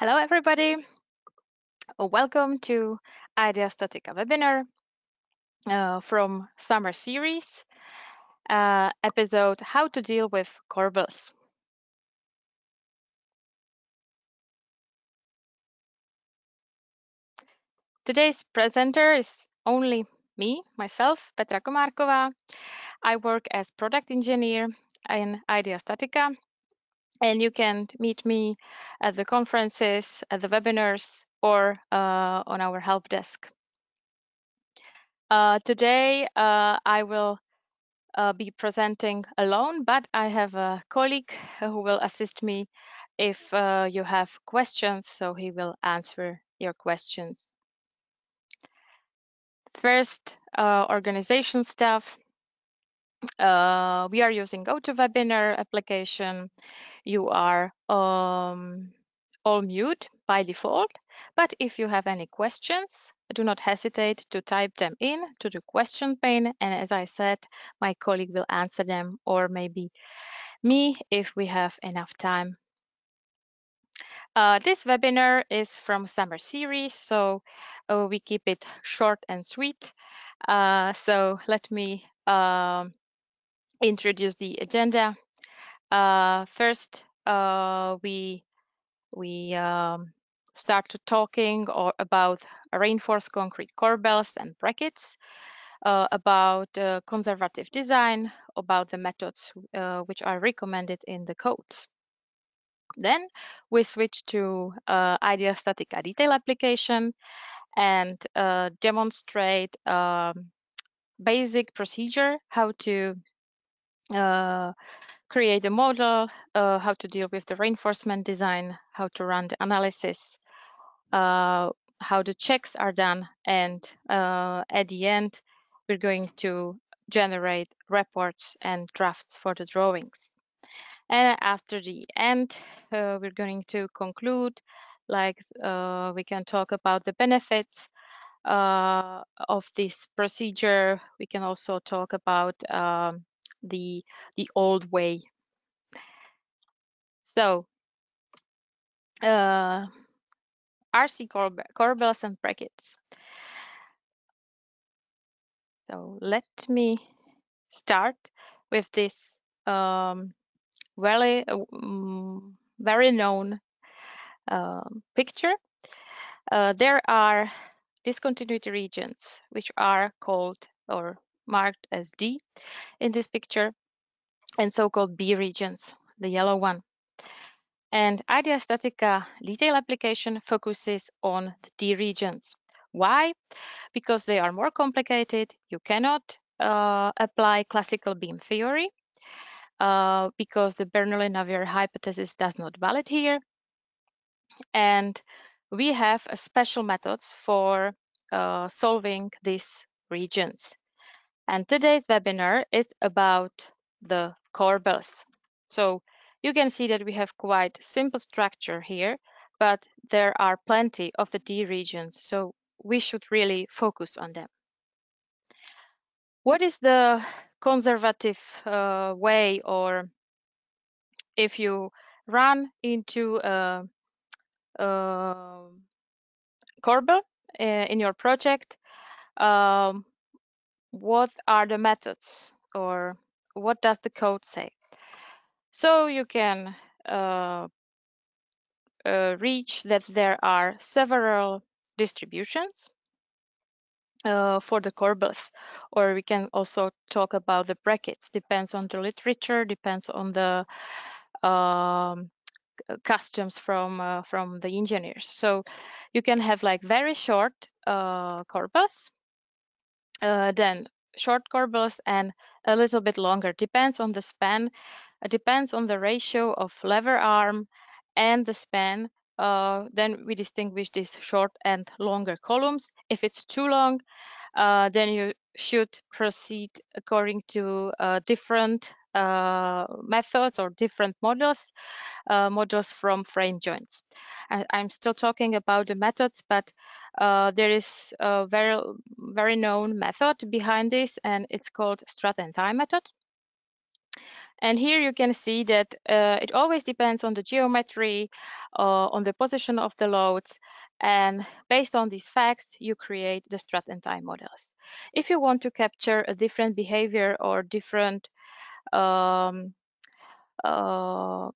Hello, everybody. Welcome to Idea Statica webinar uh, from summer series, uh, episode How to Deal with Corbels. Today's presenter is only me, myself, Petra Komarkova. I work as product engineer in Idea Statica, and you can meet me at the conferences, at the webinars, or uh, on our help desk. Uh, today, uh, I will uh, be presenting alone, but I have a colleague who will assist me if uh, you have questions, so he will answer your questions. First, uh, organization stuff. We are using GoToWebinar application. You are um, all mute by default, but if you have any questions, do not hesitate to type them in to the question pane. And as I said, my colleague will answer them or maybe me if we have enough time. Uh, this webinar is from summer series, so uh, we keep it short and sweet. Uh, so let me um, introduce the agenda. Uh, first, uh, we we um, start to talking or about reinforced concrete corbels and brackets, uh, about uh, conservative design, about the methods uh, which are recommended in the codes. Then we switch to uh, Idea Statica detail application and demonstrate um, basic procedure how to uh, create a model, uh, how to deal with the reinforcement design, how to run the analysis, uh, how the checks are done, and uh, at the end, we're going to generate reports and drafts for the drawings. And after the end, uh, we're going to conclude, like uh, we can talk about the benefits uh, of this procedure. We can also talk about um, the the old way. So uh, RC corbels and brackets. So let me start with this um, very um, very known uh, picture. Uh, there are discontinuity regions which are called or marked as D in this picture, and so-called B regions, the yellow one. And Idea Statica detail application focuses on the D regions. Why? Because they are more complicated. You cannot uh, apply classical beam theory uh, because the Bernoulli-Navier hypothesis does not valid here. And we have special methods for uh, solving these regions. And today's webinar is about the corbels. So you can see that we have quite simple structure here, but there are plenty of the D regions, so we should really focus on them. What is the conservative uh, way or if you run into a, a corbel uh, in your project, um, what are the methods or what does the code say? So you can uh, uh, reach that there are several distributions uh, for the corbels, or we can also talk about the brackets. Depends on the literature, depends on the um, customs from uh, from the engineers. So you can have like very short uh, corbels, uh, then short corbels and a little bit longer. Depends on the span. It depends on the ratio of lever arm and the span. Uh, then we distinguish these short and longer columns. If it's too long, uh, then you should proceed according to uh, different uh, methods or different models, uh, models from frame joints. I, am still talking about the methods, but uh, there is a very, very known method behind this, and it's called Strut and Tie method. And here you can see that uh, it always depends on the geometry, uh, on the position of the loads, and based on these facts, you create the strut and tie models. If you want to capture a different behavior or different um, uh,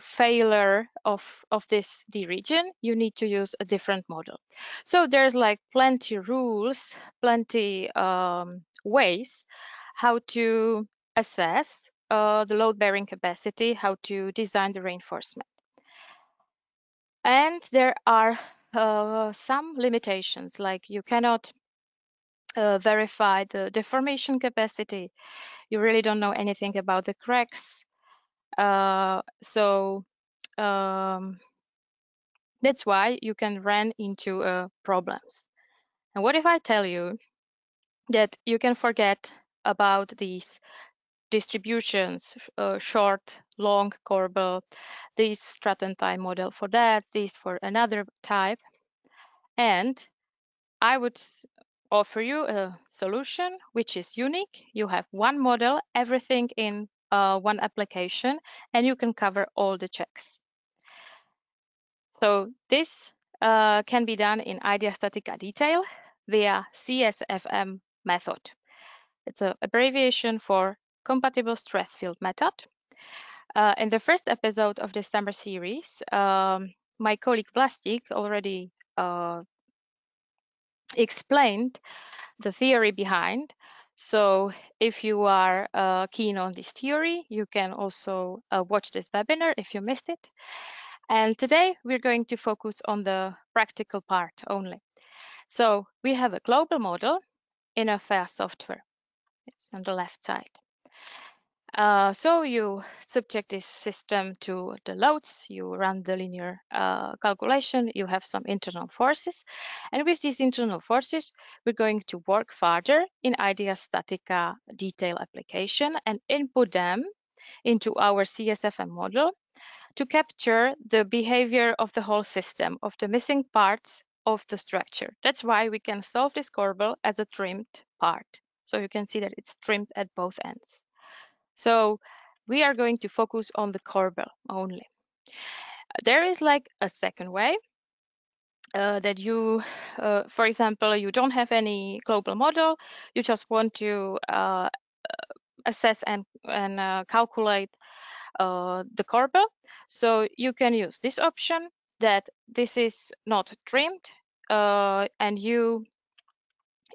failure of, of this region, you need to use a different model. So there's like plenty rules, plenty um, ways how to assess uh, the load bearing capacity, how to design the reinforcement. And there are uh, some limitations, like you cannot uh, verify the deformation capacity. You really don't know anything about the cracks. Uh, so um, that's why you can run into uh, problems. And what if I tell you that you can forget about these distributions, uh, short, long corbel, this strut and tie model for that, this for another type. And I would offer you a solution which is unique. You have one model, everything in uh, one application, and you can cover all the checks. So this uh, can be done in IDEA Statica detail via CSFM method. It's an abbreviation for compatible stress field method. Uh, in the first episode of this summer series, um, my colleague Vlastik already uh, explained the theory behind. So if you are uh, keen on this theory, you can also uh, watch this webinar if you missed it. And today we're going to focus on the practical part only. So we have a global model in a FEA software. It's on the left side. Uh, so you subject this system to the loads, you run the linear uh, calculation, you have some internal forces. And with these internal forces, we're going to work further in IDEA Statica detail application and input them into our CSFM model to capture the behavior of the whole system, of the missing parts of the structure. That's why we can solve this corbel as a trimmed part. So you can see that it's trimmed at both ends. So we are going to focus on the corbel only. There is like a second way uh, that you, uh, for example, you don't have any global model, you just want to uh, assess and, and uh, calculate uh, the corbel. So you can use this option that this is not trimmed uh, and you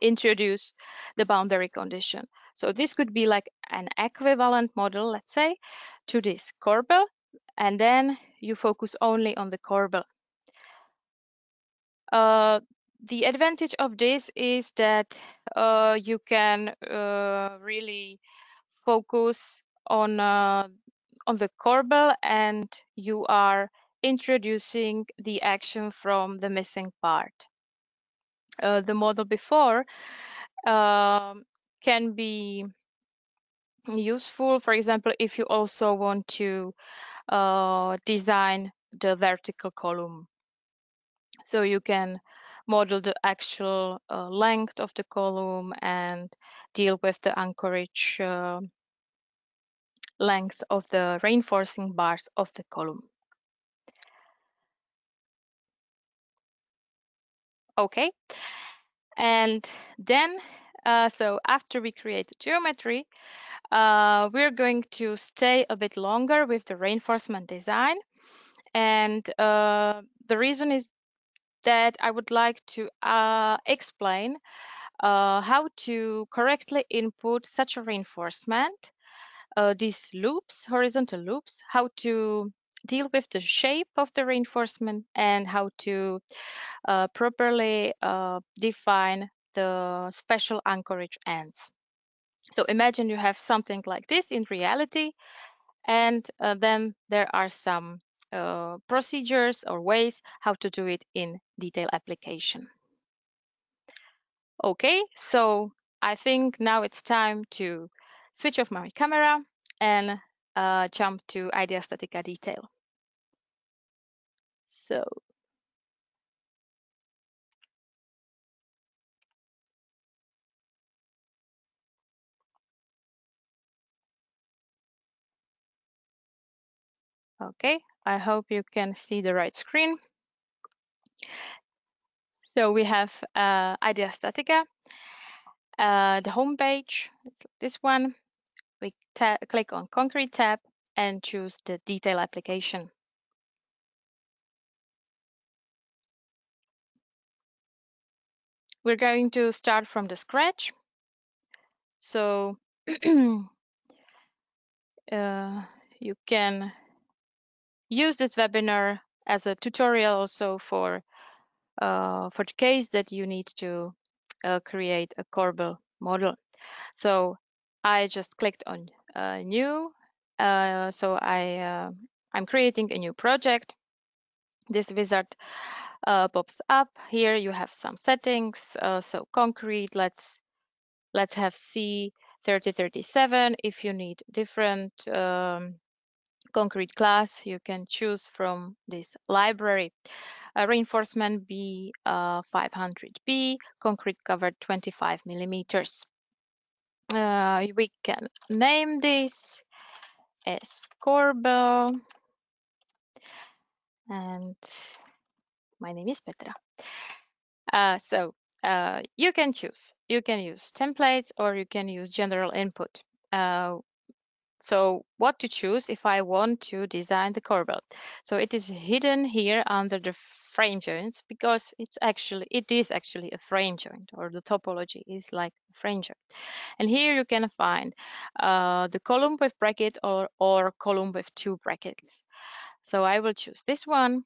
introduce the boundary condition. So this could be like an equivalent model, let's say, to this corbel, and then you focus only on the corbel. Uh, the advantage of this is that uh, you can uh, really focus on uh, on the corbel and you are introducing the action from the missing part. Uh, the model before um, can be useful, for example, if you also want to uh, design the vertical column. So you can model the actual uh, length of the column and deal with the anchorage uh, length of the reinforcing bars of the column. Okay, and then, uh, so after we create geometry, uh, we're going to stay a bit longer with the reinforcement design. And uh, the reason is that I would like to uh, explain uh, how to correctly input such a reinforcement, these loops, horizontal loops, how to deal with the shape of the reinforcement and how to uh, properly uh, define the special anchorage ends. So imagine you have something like this in reality, and uh, then there are some uh, procedures or ways how to do it in detail application. Okay, so I think now it's time to switch off my camera and uh, jump to IDEA Statica detail. So Okay, I hope you can see the right screen. So we have uh, Idea Statica, uh, the home page, this one. We click on Concrete tab and choose the detail application. We're going to start from the scratch. So uh, you can use this webinar as a tutorial also for uh, for the case that you need to uh, create a Corbel model. So I just clicked on uh, new. Uh, so I uh, I'm creating a new project. This wizard uh, pops up. Here you have some settings. So concrete. Let's let's have C 3037. If you need different um, concrete class, you can choose from this library. Reinforcement B uh, 500B, concrete covered 25 millimeters. Uh, we can name this as Corbel and my name is Petra. Uh, so uh, you can choose. You can use templates or you can use general input. Uh, so what to choose if I want to design the corbel? So it is hidden here under the frame joints because it's actually it is actually a frame joint or the topology is like a frame joint. And here you can find uh, the column with bracket or, or column with two brackets. So I will choose this one.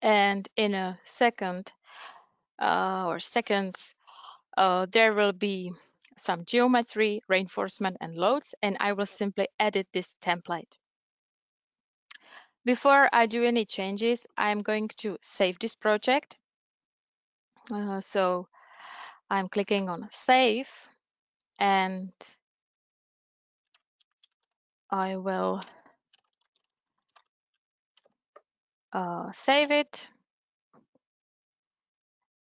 And in a second uh, or seconds, uh, there will be some geometry, reinforcement, and loads, and I will simply edit this template. Before I do any changes, I'm going to save this project. Uh, so I'm clicking on save and I will uh, save it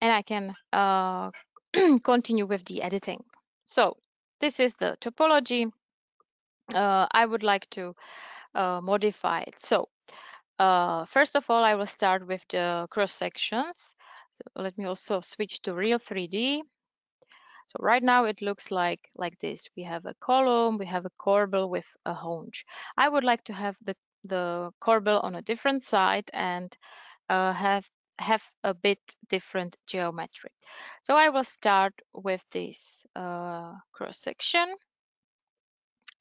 and I can uh, continue with the editing. So this is the topology. Uh, I would like to uh, modify it. So uh, first of all, I will start with the cross sections. So let me also switch to Real 3D. So right now it looks like like this. We have a column, we have a corbel with a hinge. I would like to have the the corbel on a different side and uh, have have a bit different geometry. So I will start with this uh, cross section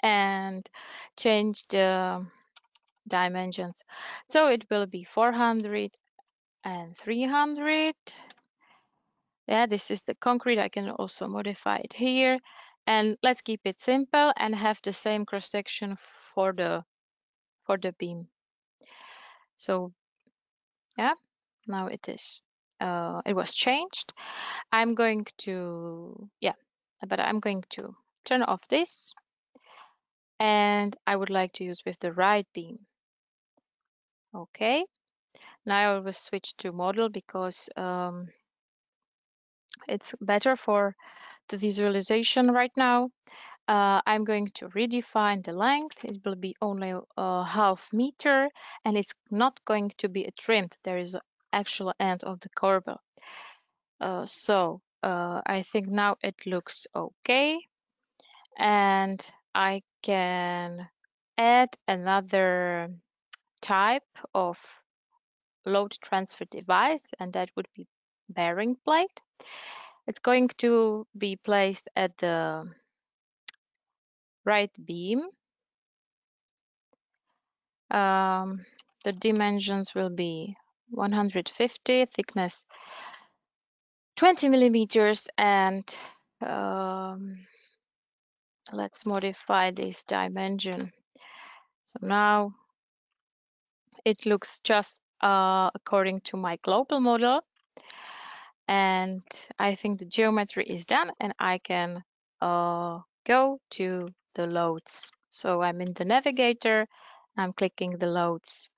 and change the dimensions. So it will be 400 and 300. Yeah, this is the concrete. I can also modify it here. And let's keep it simple and have the same cross section for the for the beam. So yeah, now it is. Uh, it was changed. I'm going to yeah, but I'm going to turn off this and I would like to use with the right beam. Okay, now I will switch to model because um, it's better for the visualization right now. Uh, I'm going to redefine the length. It will be only a half meter and it's not going to be a trimmed. There is actual end of the corbel. Uh, so uh, I think now it looks okay. And I can add another type of load transfer device and that would be bearing plate. It's going to be placed at the right beam. Um, the dimensions will be 150, thickness 20 millimeters, and um, let's modify this dimension. So now it looks just uh, according to my global model. And I think the geometry is done and I can uh, go to the loads. So I'm in the navigator, I'm clicking the loads.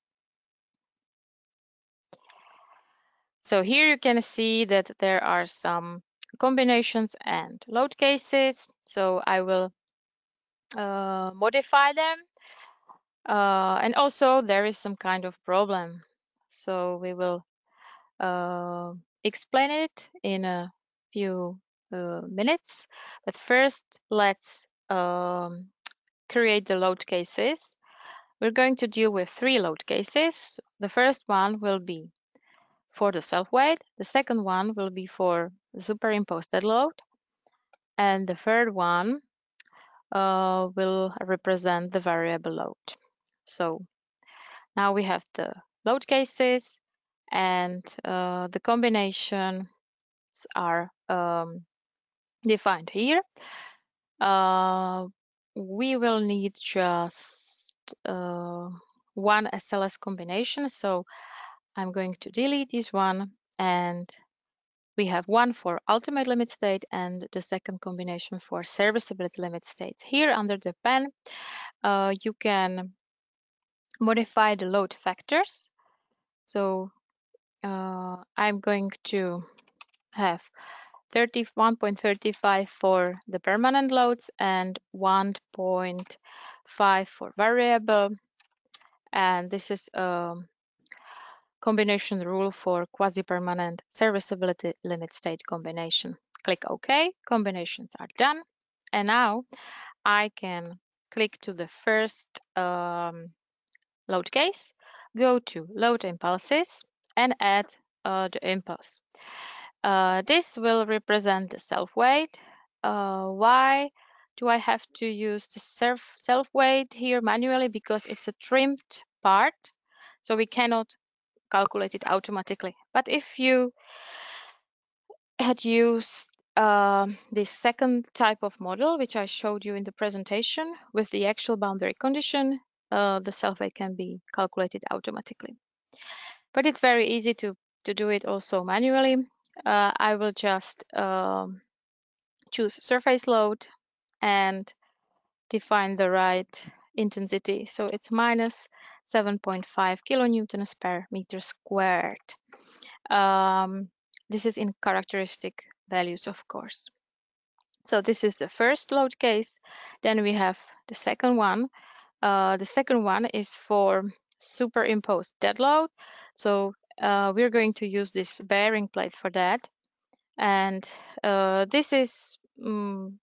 So here you can see that there are some combinations and load cases. So I will uh, modify them. Uh, and also there is some kind of problem. So we will uh, explain it in a few uh, minutes. But first, let's um, create the load cases. We're going to deal with three load cases. The first one will be for the self-weight. The second one will be for superimposed load. And the third one uh, will represent the variable load. So now we have the load cases and uh, the combinations are um, defined here. Uh, we will need just uh, one SLS combination. So I'm going to delete this one and we have one for ultimate limit state and the second combination for serviceability limit states. Here under the pen, uh, you can modify the load factors. So uh, I'm going to have 31.35 for the permanent loads and 1.5 for variable. And this is a combination rule for quasi-permanent serviceability limit state combination. Click OK, combinations are done. And now I can click to the first um, load case, go to load impulses and add uh, the impulse. Uh, this will represent the self-weight. Uh, why do I have to use the self-weight here manually? Because it's a trimmed part, so we cannot calculate it automatically. But if you had used uh, this second type of model, which I showed you in the presentation with the actual boundary condition, uh, the self-weight can be calculated automatically. But it's very easy to, to do it also manually. Uh, I will just um, choose surface load and define the right intensity. So it's minus 7.5 kilonewtons per meter squared. Um, this is in characteristic values, of course. So this is the first load case. Then we have the second one. Uh, the second one is for superimposed dead load. So uh, we're going to use this bearing plate for that. And uh, this is, um,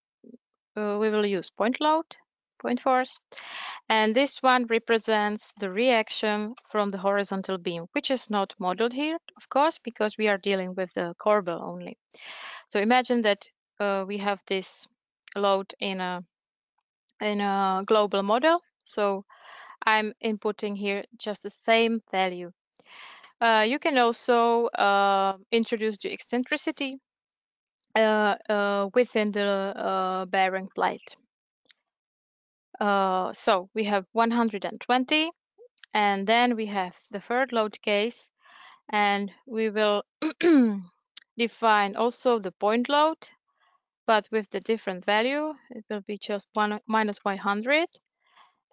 we will use point load, point force. And this one represents the reaction from the horizontal beam, which is not modeled here, of course, because we are dealing with the corbel only. So imagine that uh, we have this load in a in a global model. So I'm inputting here just the same value. Uh, you can also uh, introduce the eccentricity uh, uh within the uh, bearing plate. Uh, so we have 120 and then we have the third load case and we will define also the point load but with the different value it will be just one minus 100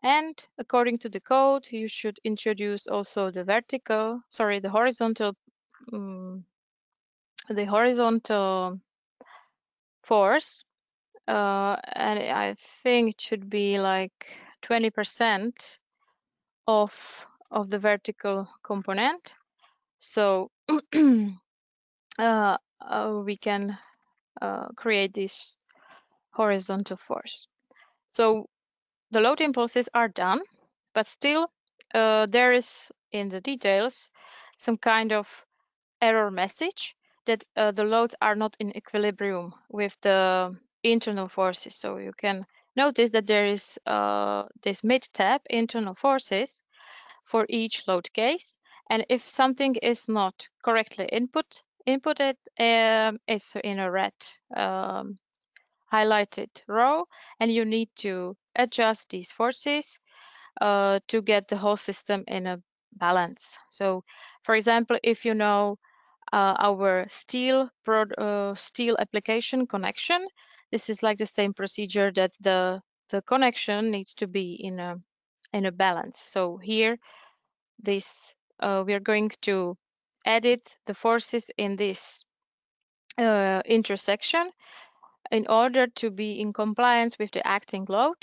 and according to the code, you should introduce also the vertical, sorry, the horizontal, um, the horizontal force. Uh, and I think it should be like 20% of, of the vertical component. So uh, uh, we can uh, create this horizontal force. So the load impulses are done, but still uh, there is in the details some kind of error message that uh, the loads are not in equilibrium with the internal forces. So you can notice that there is uh, this mid-tab internal forces for each load case. And if something is not correctly input inputted, um, in a red um, highlighted row and you need to adjust these forces uh, to get the whole system in a balance. So for example, if you know uh, our steel uh, steel application connection, this is like the same procedure that the the connection needs to be in a in a balance. So here, this uh, we are going to edit the forces in this uh, intersection in order to be in compliance with the acting load.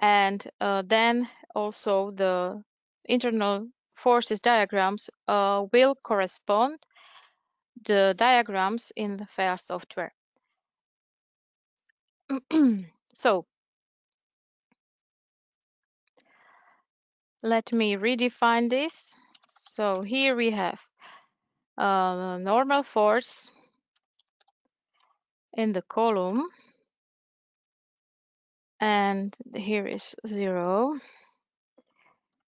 and uh, then also the internal forces diagrams uh, will correspond the diagrams in the FEA software. so let me redefine this. So here we have uh, normal force in the column. And here is zero.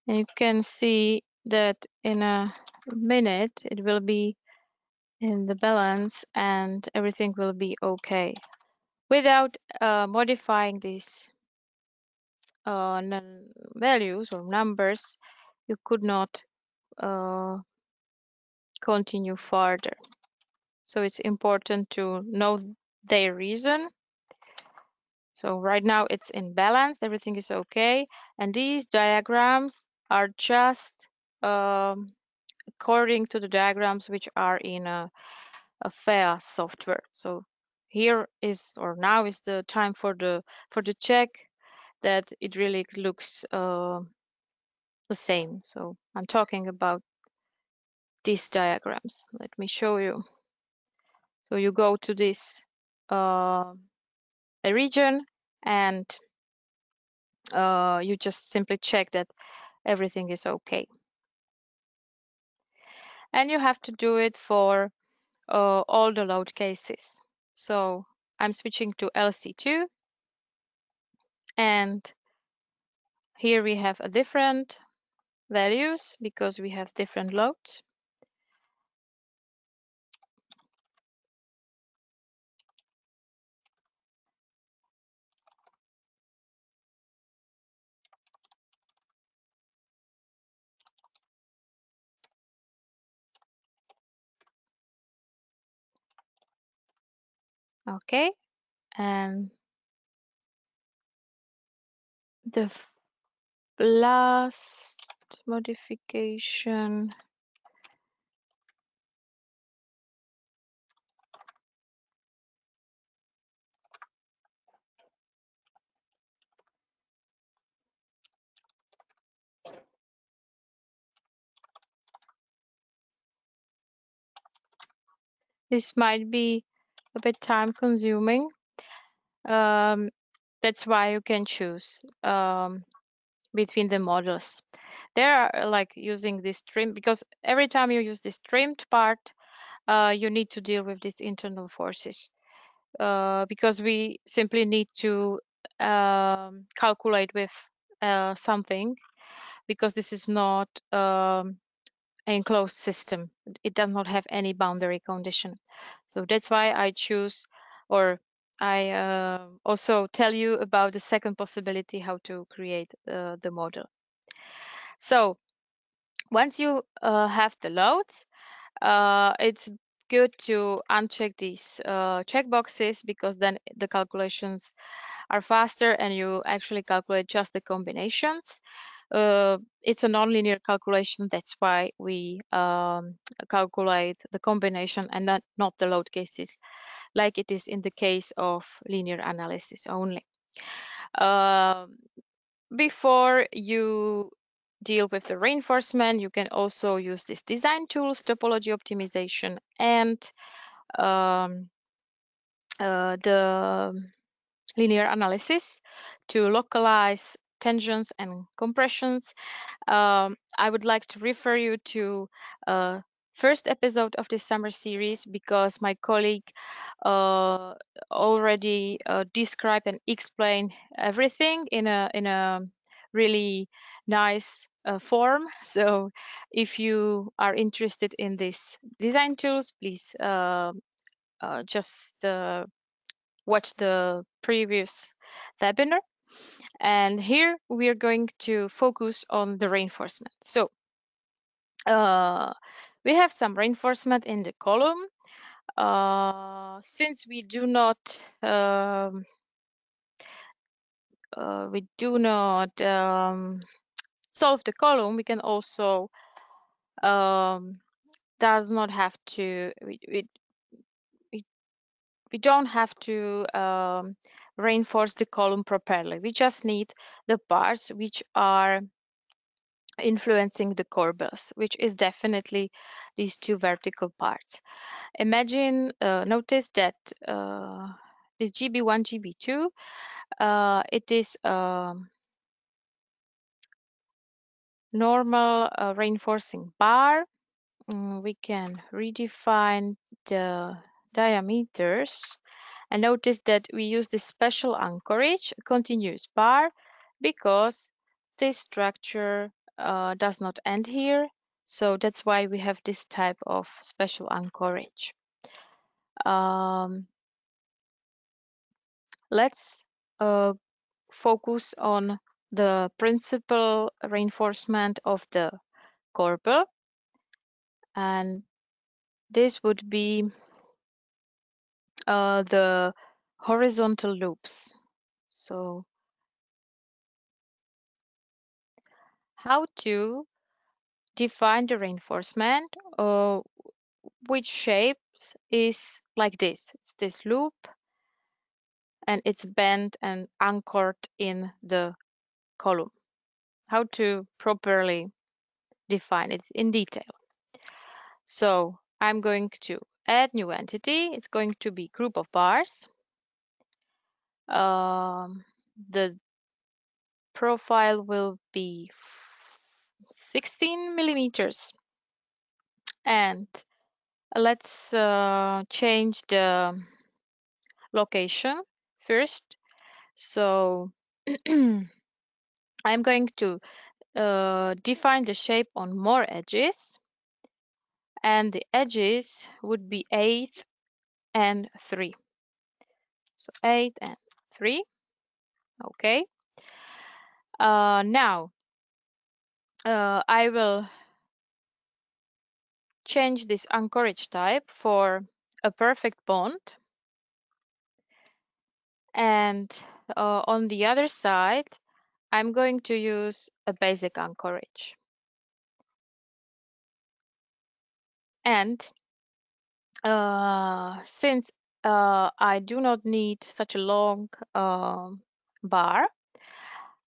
And you can see that in a minute it will be in the balance and everything will be okay without uh, modifying these uh, values or numbers you could not uh, continue further so it's important to know their reason So right now it's in balance, everything is okay. And these diagrams are just um, according to the diagrams which are in a, a software. So here is or now is the time for the for the check that it really looks uh, the same. So I'm talking about these diagrams. Let me show you. So you go to this uh, region and uh, you just simply check that everything is okay. And you have to do it for uh, all the load cases. So I'm switching to LC2 and here we have a different values because we have different loads. Okay, and the last modification this might be a bit time consuming um, that's why you can choose um, between the models. They are uh, like using this trim because every time you use this trimmed part, uh, you need to deal with these internal forces uh, because we simply need to um, calculate with uh, something because this is not um, enclosed system. It does not have any boundary condition. So that's why I choose or I uh, also tell you about the second possibility how to create uh, the model. So once you uh, have the loads, uh, it's good to uncheck these uh, checkboxes because then the calculations are faster and you actually calculate just the combinations. Uh, it's a nonlinear calculation. That's why we um, calculate the combination and not, not the load cases like it is in the case of linear analysis only. Uh, before you deal with the reinforcement, you can also use these design tools, topology optimization, and um, uh, the linear analysis to localize tensions and compressions. Um, I would like to refer you to uh, first episode of this summer series because my colleague uh, already uh, described and explained everything in a in a really nice uh, form. So if you are interested in these design tools, please uh, uh, just uh, watch the previous webinar. And here we are going to focus on the reinforcement. So uh, we have some reinforcement in the column. Uh, since we do not um, uh, we do not um, solve the column, we can also um, does not have to we, we, we, don't have to um, reinforce the column properly. We just need the parts which are influencing the corbels, which is definitely these two vertical parts. Imagine, uh, notice that uh, this GB1, GB2, uh, it is a normal uh, reinforcing bar. Mm, we can redefine the diameters and notice that we use this special anchorage, continuous bar, because this structure uh, does not end here. So that's why we have this type of special anchorage. Um, let's uh, focus on the principal reinforcement of the corbel. And this would be uh, the horizontal loops. So how to define the reinforcement uh, which shape is like this. It's this loop and it's bent and anchored in the column. How to properly define it in detail. So i'm going to add new entity. It's going to be group of bars. Um, the profile will be 16 millimeters. And let's uh, change the location first. So I'm going to uh, define the shape on more edges and the edges would be 8 and 3 so 8 and 3 okay uh, now uh, I will change this anchorage type for a perfect bond. And uh, on the other side, I'm going to use a basic anchorage. And uh, since uh, I do not need such a long uh, bar,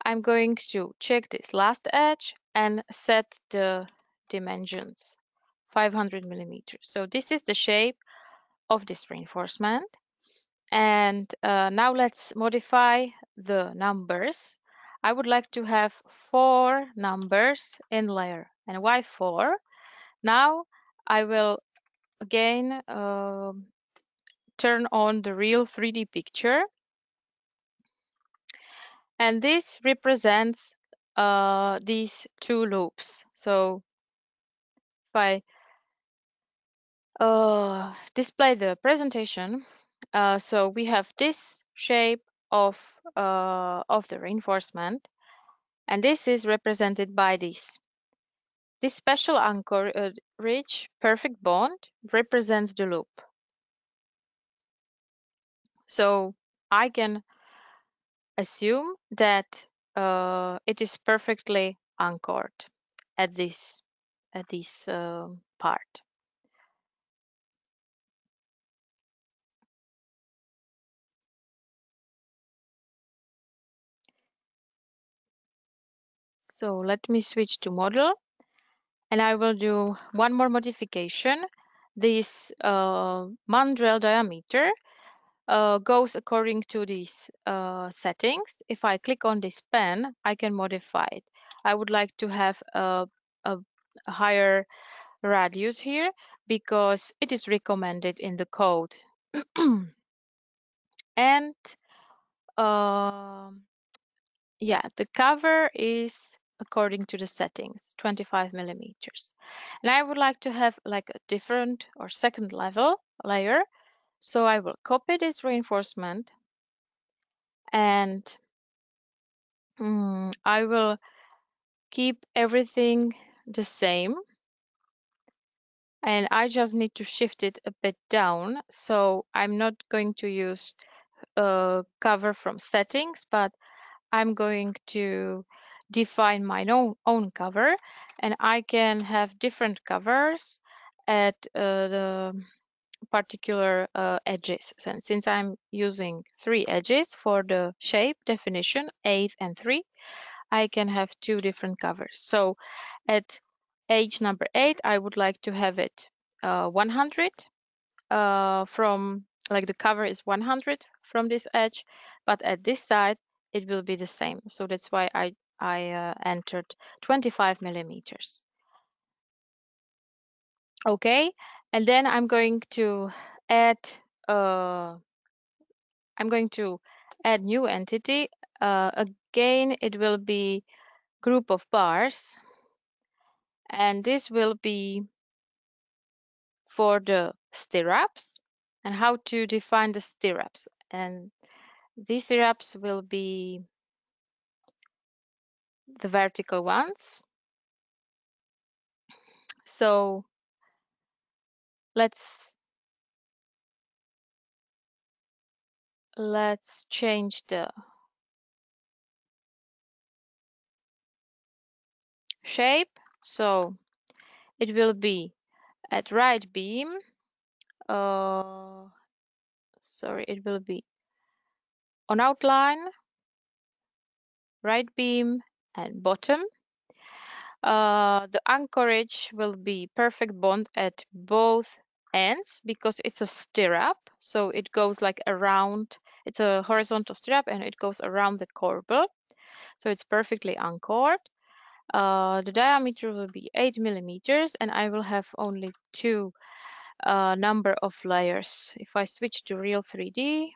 I'm going to check this last edge and set the dimensions 500 millimeters. So this is the shape of this reinforcement. And uh, now let's modify the numbers. I would like to have four numbers in layer. And why four? Now I will again uh, turn on the real 3D picture. And this represents uh, these two loops. So if I uh, display the presentation. Uh, so we have this shape of uh, of the reinforcement, and this is represented by this. This special anchorage perfect bond represents the loop. So I can assume that uh, it is perfectly anchored at this at this uh, part. So let me switch to model and I will do one more modification. This uh, mandrel diameter uh, goes according to these uh, settings. If I click on this pen, I can modify it. I would like to have a, a, higher radius here because it is recommended in the code. and uh, yeah, the cover is according to the settings, 25 millimeters. And I would like to have like a different or second level layer. So I will copy this reinforcement and mm, I will keep everything the same. And I just need to shift it a bit down. So I'm not going to use a cover from settings, but I'm going to define my own, own cover and I can have different covers at uh, the particular uh, edges. And since I'm using three edges for the shape definition, eight and three, I can have two different covers. So at edge number eight, I would like to have it uh, 100 uh, from, like the cover is 100 from this edge, but at this side, it will be the same. So that's why I, I uh, entered 25 millimeters. Okay, and then I'm going to add, uh, I'm going to add new entity. Uh, again, it will be group of bars. And this will be for the stirrups and how to define the stirrups. And these stirrups will be the vertical ones. So let's let's change the shape. So it will be at right beam. Uh, sorry, it will be on outline, right beam, and bottom. Uh, the anchorage will be perfect bond at both ends because it's a stirrup. So it goes like around, it's a horizontal stirrup and it goes around the corbel. So it's perfectly anchored. Uh, the diameter will be 8 millimeters and I will have only two uh, number of layers. If I switch to Real 3D,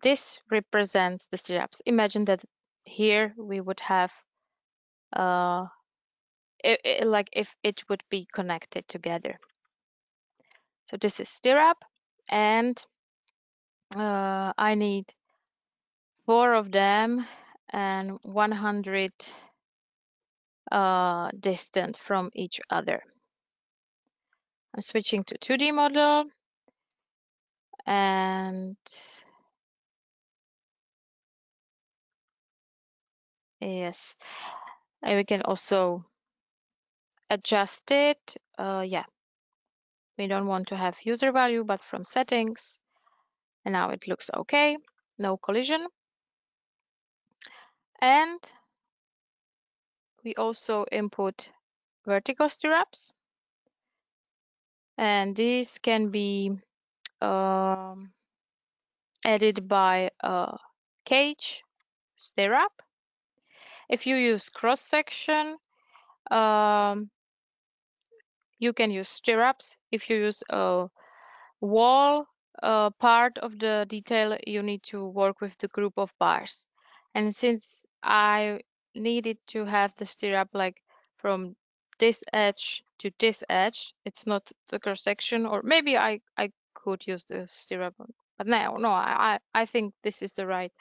this represents the stirrups. Imagine that here we would have uh, it, it, like if it would be connected together. So this is stirrup and uh, I need four of them and 100 uh, distant from each other. I'm switching to 2D model and yes, and we can also adjust it. Uh, yeah, we don't want to have user value, but from settings, and now it looks okay, no collision. And we also input vertical stirrups. And these can be um, added by a cage stirrup. If you use cross section, um, you can use stirrups. If you use a wall uh, part of the detail, you need to work with the group of bars. And since I needed to have the stirrup like from this edge to this edge, it's not the cross section, or maybe I, I could use the stirrup, but no, no, I, I think this is the right,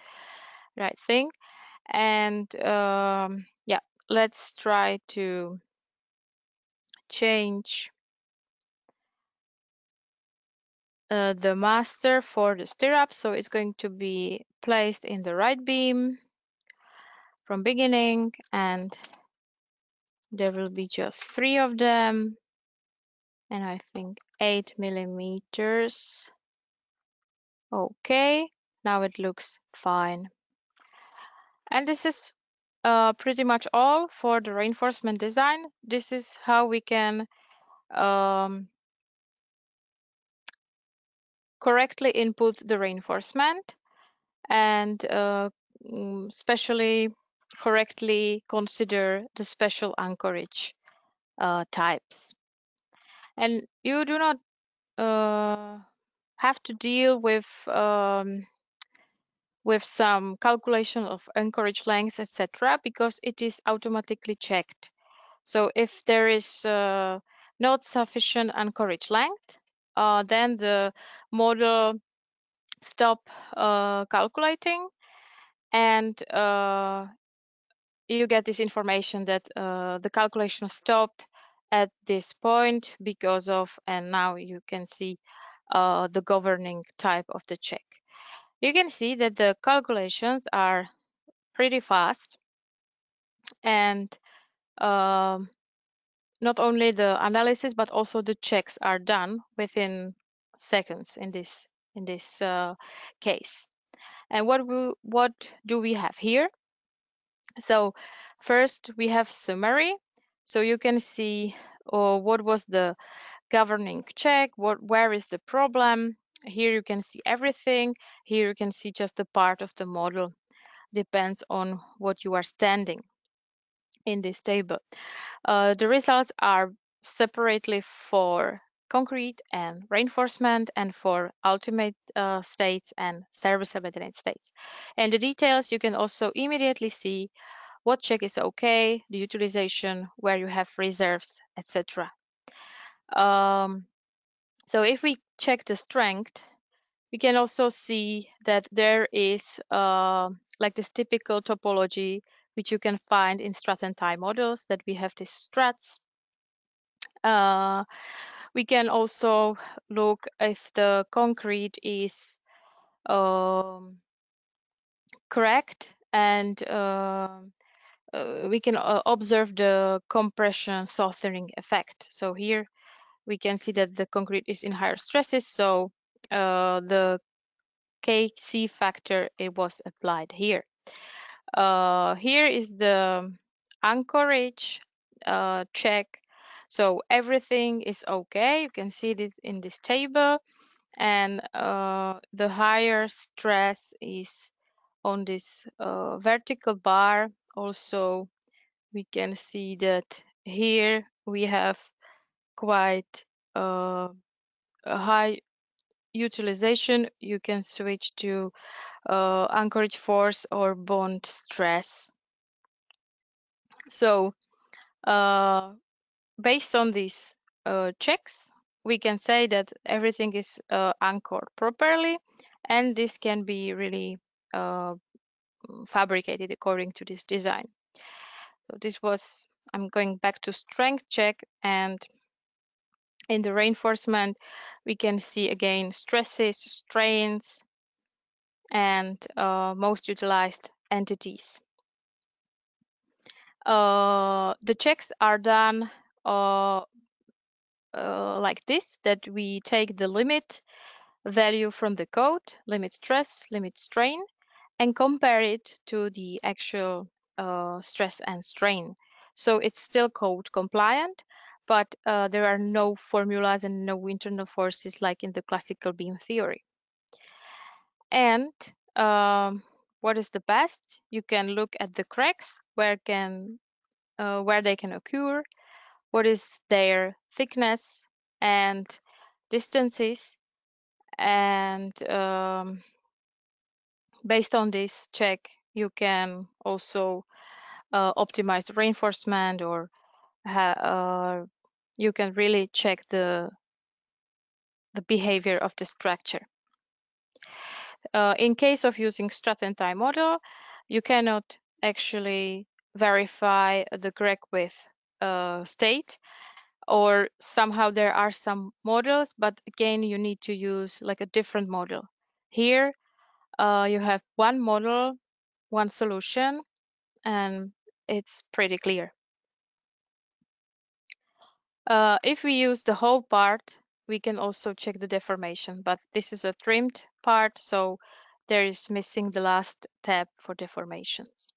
right thing. And um, yeah, let's try to change uh, the master for the stirrup. So it's going to be placed in the right beam from beginning and there will be just three of them and I think eight millimeters. Okay, now it looks fine. And this is uh, pretty much all for the reinforcement design. This is how we can um, correctly input the reinforcement and uh, mm, especially correctly consider the special anchorage uh, types. And you do not uh, have to deal with um, with some calculation of anchorage lengths, etc., because it is automatically checked. So if there is uh, not sufficient anchorage length, uh, then the model stop uh, calculating and uh, you get this information that uh, the calculation stopped at this point because of, and now you can see uh, the governing type of the check. You can see that the calculations are pretty fast and um, not only the analysis but also the checks are done within seconds in this in this uh, case. And what we, what do we have here? So first we have summary. So you can see uh, what was the governing check, what where is the problem. Here you can see everything. Here you can see just a part of the model. Depends on what you are standing in this table. Uh, the results are separately for concrete and reinforcement and for ultimate uh, states and service subordinate states. And the details you can also immediately see what check is okay, the utilization, where you have reserves, etc. Um, so if we check the strength, we can also see that there is uh, like this typical topology which you can find in strut and tie models that we have these struts. Uh, we can also look if the concrete is um, correct and uh, uh, we can uh, observe the compression softening effect. So here we can see that the concrete is in higher stresses, so uh, the KC factor it was applied here. Uh, here is the anchorage uh, check. So everything is okay. You can see this in this table. And uh, the higher stress is on this uh, vertical bar. Also, we can see that here we have quite uh, high utilization. You can switch to uh, anchorage force or bond stress. So uh, based on these uh, checks, we can say that everything is uh, anchored properly and this can be really uh, fabricated according to this design. So this was, I'm going back to strength check and in the reinforcement, we can see again stresses, strains, and uh, most utilized entities. Uh, the checks are done uh, uh, like this, that we take the limit value from the code, limit stress, limit strain, and compare it to the actual uh, stress and strain. So it's still code compliant, but uh, there are no formulas and no internal forces like in the classical beam theory. And um, what is the best? You can look at the cracks where can uh, where they can occur, what is their thickness and distances, and um, based on this check, you can also uh, optimize reinforcement or uh, you can really check the the behavior of the structure. Uh, in case of using strut and tie model, you cannot actually verify the crack width uh, state or somehow there are some models, but again, you need to use like a different model. Here, uh, you have one model, one solution, and it's pretty clear. Uh, if we use the whole part, we can also check the deformation, but this is a trimmed part, so there is missing the last tab for deformations.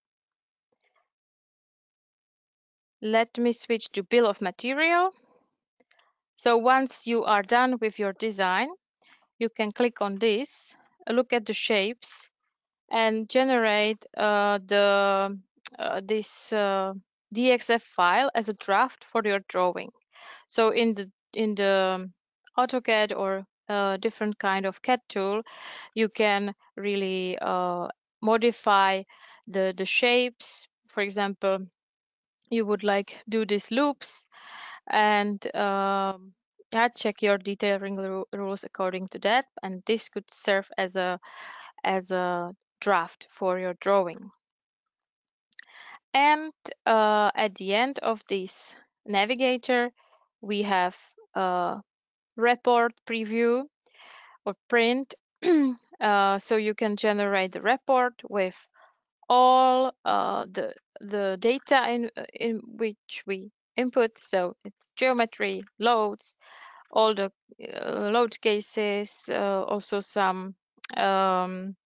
Let me switch to bill of material. So once you are done with your design, you can click on this, look at the shapes, and generate uh, the uh, this uh, DXF file as a draft for your drawing. So in the in the AutoCAD or a different kind of CAD tool, you can really uh, modify the, the shapes. For example, you would like do these loops and yeah, check your detailing rules according to that. And this could serve as a as a draft for your drawing. And uh, at the end of this navigator, we have a report preview or print. uh, so you can generate the report with all uh, the the data in in which we input. So it's geometry, loads, all the uh, load cases, uh, also some um,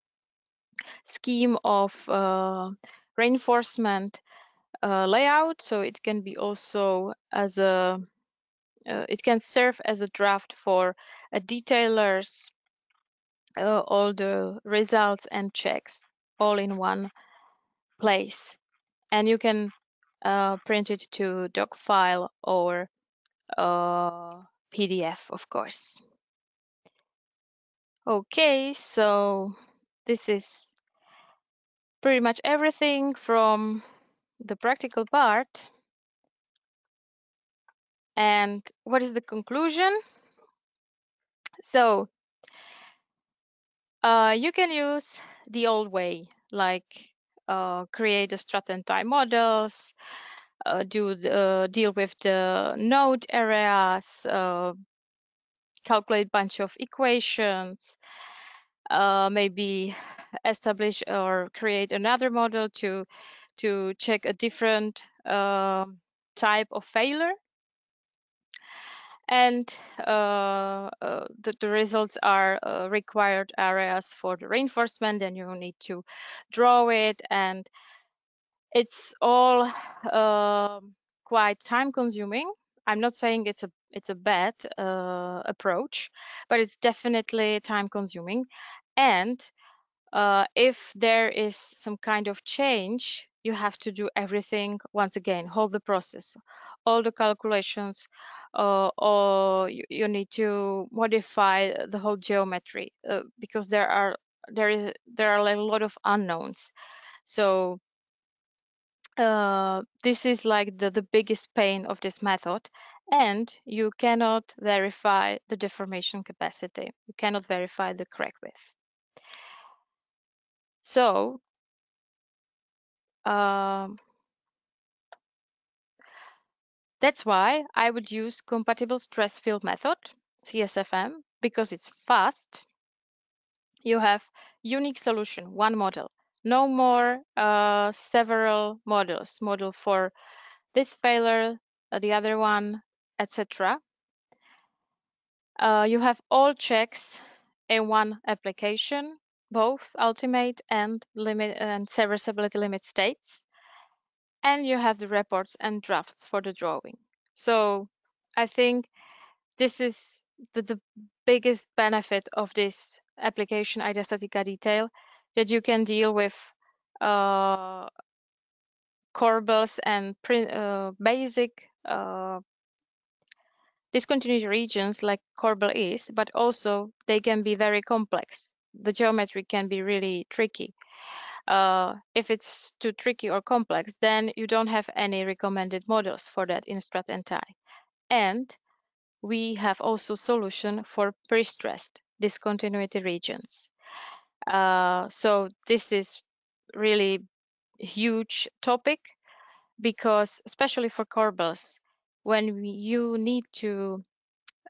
scheme of uh, reinforcement uh, layout. So it can be also as a, uh, it can serve as a draft for a detailers, uh, all the results and checks all in one place. And you can uh, print it to doc file or uh, PDF, of course. Okay, so this is pretty much everything from the practical part. And what is the conclusion? So uh, you can use the old way, like uh, create the Strut and tie models, uh, do the, uh, deal with the node areas, uh, calculate bunch of equations, uh, maybe establish or create another model to to check a different uh, type of failure. And uh, uh, the, the, results are uh, required areas for the reinforcement, and you need to draw it. And it's all um, quite time consuming. I'm not saying it's a it's a bad uh, approach, but it's definitely time consuming. And uh, if there is some kind of change, you have to do everything once again, hold the process, all the calculations, uh, or you, you, need to modify the whole geometry uh, because there are there is there are a lot of unknowns. So uh, this is like the, the biggest pain of this method and you cannot verify the deformation capacity. You cannot verify the crack width. So um, that's why I would use compatible stress field method, CSFM, because it's fast. You have unique solution, one model. No more uh, several models, model for this failure, uh, the other one, etc. Uh, you have all checks in one application, both ultimate and limit and serviceability limit states. And you have the reports and drafts for the drawing. So I think this is the, the biggest benefit of this application IDEA StatiCa detail that you can deal with uh, corbels and uh, basic uh, discontinuity regions like corbel is, but also they can be very complex. The geometry can be really tricky. Uh, if it's too tricky or complex, then you don't have any recommended models for that in strut and tie. And we have also solution for pre-stressed discontinuity regions. Uh, so this is really huge topic because especially for corbels, when we, you need to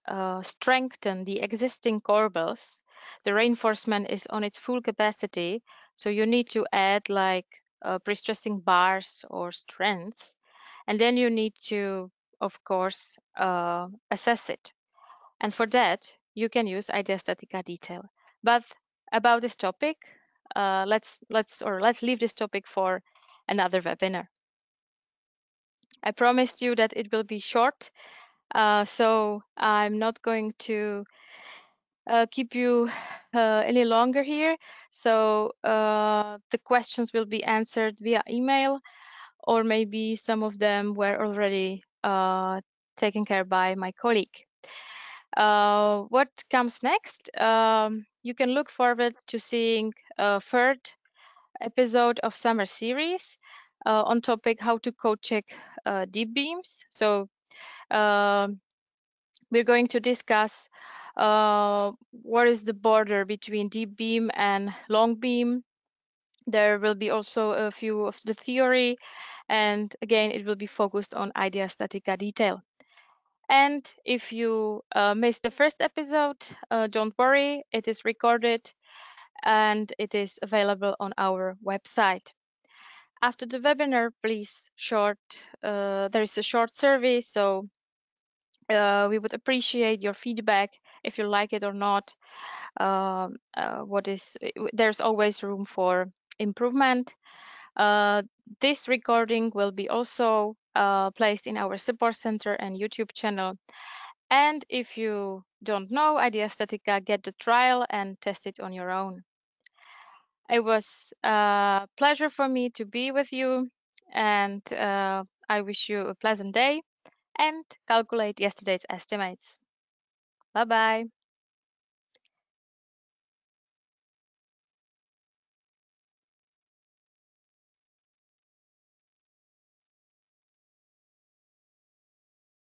uh, strengthen the existing corbels, the reinforcement is on its full capacity. So you need to add like uh, pre-stressing bars or strands. And then you need to, of course, uh, assess it. And for that, you can use IDEA StatiCa detail. But about this topic, uh, let's let's or let's leave this topic for another webinar. I promised you that it will be short, uh, so I'm not going to uh, keep you uh, any longer here. So uh, the questions will be answered via email, or maybe some of them were already uh, taken care by my colleague. Uh, what comes next? Um, you can look forward to seeing a third episode of summer series uh, on topic how to code check deep beams. So um, we're going to discuss uh, what is the border between deep beam and long beam. There will be also a few of the theory, and again, it will be focused on IDEA StatiCa detail. And if you uh, missed the first episode, uh, don't worry, it is recorded and it is available on our website. After the webinar, please short, uh, there is a short survey, so uh, we would appreciate your feedback if you like it or not. Um, uh, what is, there's always room for improvement. Uh, this recording will be also uh, placed in our support center and YouTube channel. And if you don't know IDEA StatiCa, get the trial and test it on your own. It was a pleasure for me to be with you, and uh, I wish you a pleasant day and calculate yesterday's estimates. Bye bye.